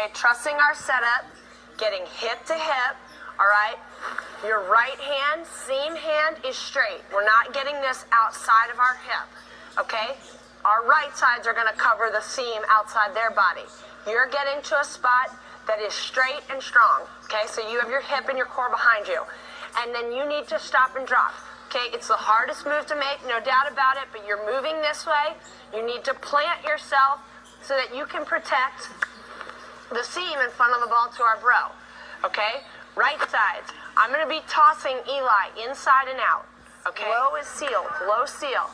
Okay, trusting our setup, getting hip to hip. All right. Your right hand, seam hand is straight. We're not getting this outside of our hip. Okay? Our right sides are going to cover the seam outside their body. You're getting to a spot that is straight and strong. Okay? So you have your hip and your core behind you. And then you need to stop and drop. Okay? It's the hardest move to make, no doubt about it, but you're moving this way. You need to plant yourself so that you can protect the seam in front of the ball to our bro. Okay? Right sides. I'm going to be tossing Eli inside and out. Okay? Low is sealed. Low seal.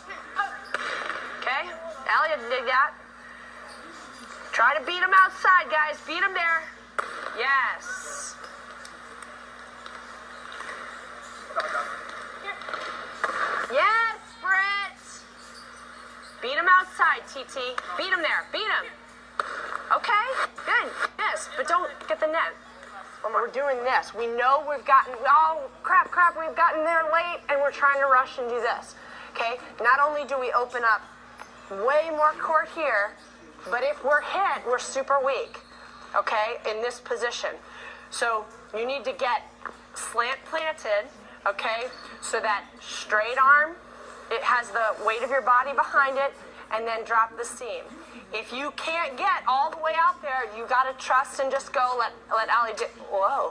Okay? Elliot did that. Try to beat him outside, guys. Beat him there. Yes. Yes, Britt. Beat him outside, TT. Beat him there. Beat him. Okay? Good. Yes, but don't get the net when we're doing this. We know we've gotten, oh, crap, crap, we've gotten there late and we're trying to rush and do this. Okay? Not only do we open up way more court here, but if we're hit, we're super weak. Okay? In this position. So you need to get slant planted, okay? So that straight arm, it has the weight of your body behind it, and then drop the seam. If you can't get all the way out there, you gotta trust and just go let let Ali do. Whoa.